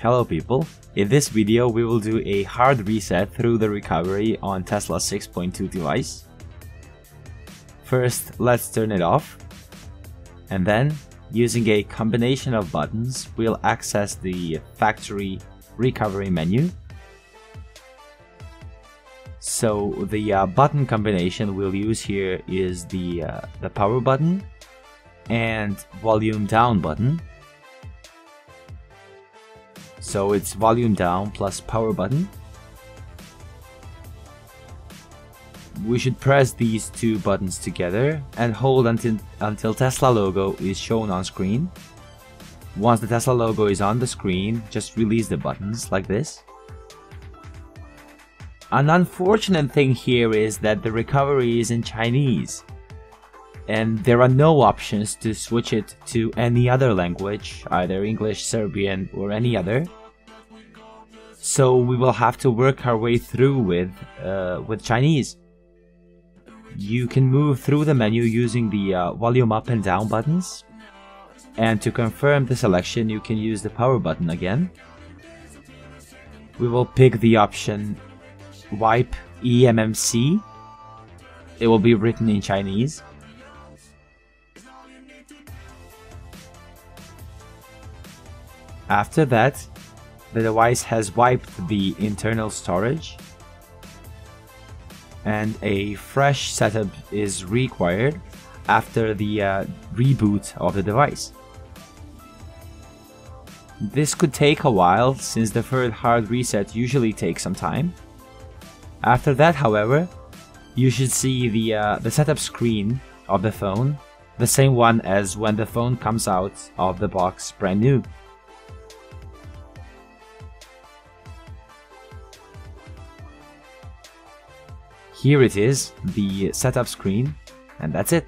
Hello people, in this video we will do a hard reset through the recovery on Tesla 6.2 device. First, let's turn it off. And then, using a combination of buttons, we'll access the factory recovery menu. So the uh, button combination we'll use here is the, uh, the power button and volume down button. So it's volume down plus power button. We should press these two buttons together and hold until, until Tesla logo is shown on screen. Once the Tesla logo is on the screen, just release the buttons like this. An unfortunate thing here is that the recovery is in Chinese and there are no options to switch it to any other language, either English, Serbian, or any other. So we will have to work our way through with uh, with Chinese. You can move through the menu using the uh, volume up and down buttons. And to confirm the selection, you can use the power button again. We will pick the option Wipe eMMC. It will be written in Chinese. After that, the device has wiped the internal storage and a fresh setup is required after the uh, reboot of the device. This could take a while since the third hard reset usually takes some time. After that, however, you should see the, uh, the setup screen of the phone, the same one as when the phone comes out of the box brand new. Here it is, the setup screen, and that's it.